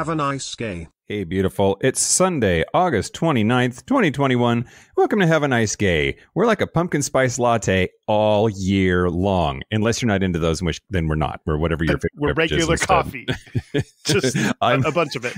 Have a nice gay. Hey, beautiful. It's Sunday, August 29th, 2021. Welcome to Have a Nice Gay. We're like a pumpkin spice latte all year long, unless you're not into those, which then we're not. We're whatever your favorite We're regular coffee. Just a, a bunch of it.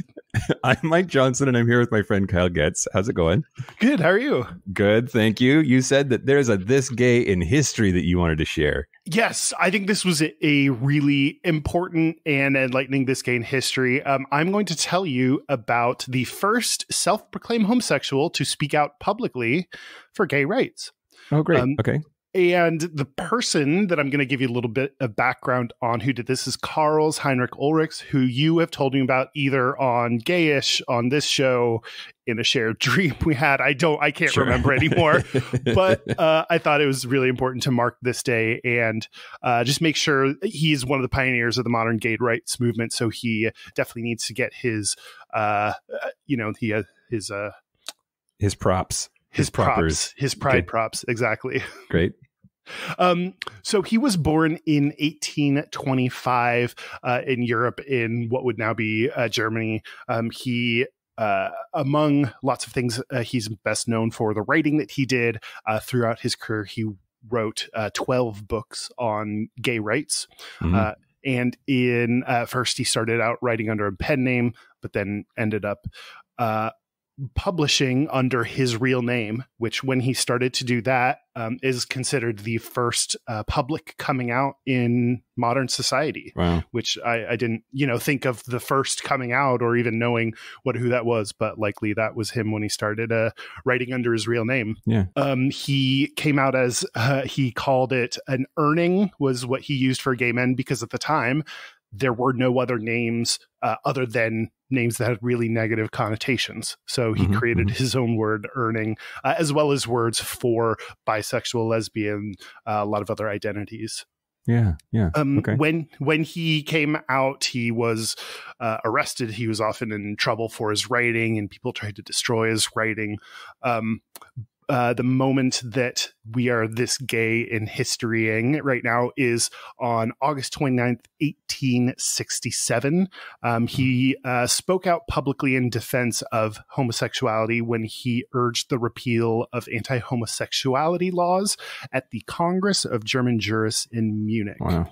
I'm Mike Johnson, and I'm here with my friend Kyle Getz. How's it going? Good. How are you? Good, thank you. You said that there's a this gay in history that you wanted to share. Yes, I think this was a, really important and enlightening this gay in history. Um, I'm going to tell you about the first self-proclaimed homosexual to speak out publicly for gay rights. Oh, great. Um, okay. And the person that I'm going to give you a little bit of background on who did this is Carl's Heinrich Ulrichs, who you have told me about either on Gayish on this show in a shared dream we had. I don't, I can't Sure. remember anymore. but uh, I thought it was really important to mark this day and uh, just make sure he's one of the pioneers of the modern gay rights movement. So he definitely needs to get his, uh, uh, you know, he uh, his uh, his props. His, props, his pride props, exactly. Great. Um, so he was born in 1825 uh, in Europe, in what would now be uh, Germany. Um, he uh, among lots of things, uh, he's best known for the writing that he did uh, throughout his career. He wrote uh, 12 books on gay rights. Mhm. Uh, and in uh, first, he started out writing under a pen name, but then ended up uh, publishing under his real name, which when he started to do that um, is considered the first uh, public coming out in modern society. wow. Which I, I didn't, you know, think of the first coming out or even knowing what who that was, but likely that was him when he started uh, writing under his real name. Yeah. Um, he came out as uh, he called it an Urning was what he used for gay men because at the time there were no other names uh, other than names that had really negative connotations. So he Mhm, created mhm. his own word Urning, uh, as well as words for bisexual, lesbian, uh, a lot of other identities. Yeah. Yeah. Um, Okay. When when he came out, he was uh, arrested. He was often in trouble for his writing, and people tried to destroy his writing. Um, uh, the moment that we are this gay in historying right now is on August 29th, 1867. Um, he uh, spoke out publicly in defense of homosexuality when he urged the repeal of anti homosexuality laws at the Congress of German Jurists in Munich Wow.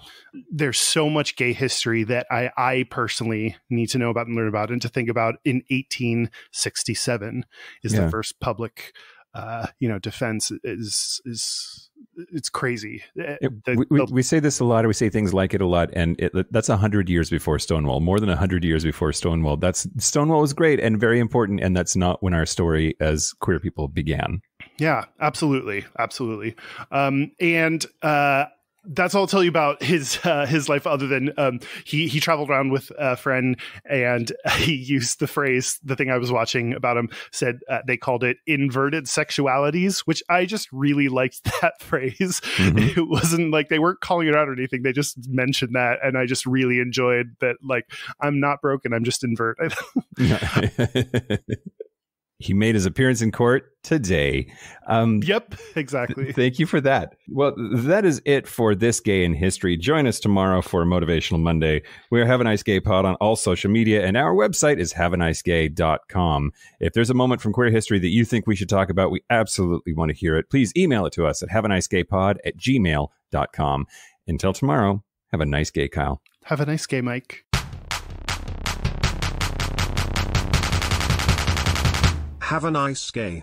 there's so much gay history that I, I personally need to know about and learn about and to think about in 1867 is Yeah. the first public uh, you know defense is is it's crazy It- the- we, we, the- we say this a lot, or we say things like it a lot, and it, that's a hundred years before Stonewall, more than a hundred years before Stonewall. That's Stonewall was great and very important, and that's not when our story as queer people began. Yeah, absolutely, absolutely. Um, and uh, that's all I'll tell you about his uh, his life. Other than um, he he traveled around with a friend, and he used the phrase. The thing I was watching about him said uh, they called it inverted sexualities, which I just really liked that phrase. Mhm. It wasn't like they weren't calling it out or anything. They just mentioned that, and I just really enjoyed that. Like I'm not broken. I'm just inverted. He made his appearance in court today. Um, yep, exactly. Thank you for that. Well, that is it for this gay in history. Join us tomorrow for Motivational Monday. We are Have a Nice Gay Pod on all social media, and our website is haveanicegay.com. If there's a moment from queer history that you think we should talk about, we absolutely want to hear it. Please email it to us at haveanicegaypod at gmail.com. Until tomorrow, have a nice gay, Kyle. Have a nice gay, Mike. Have a nice gay.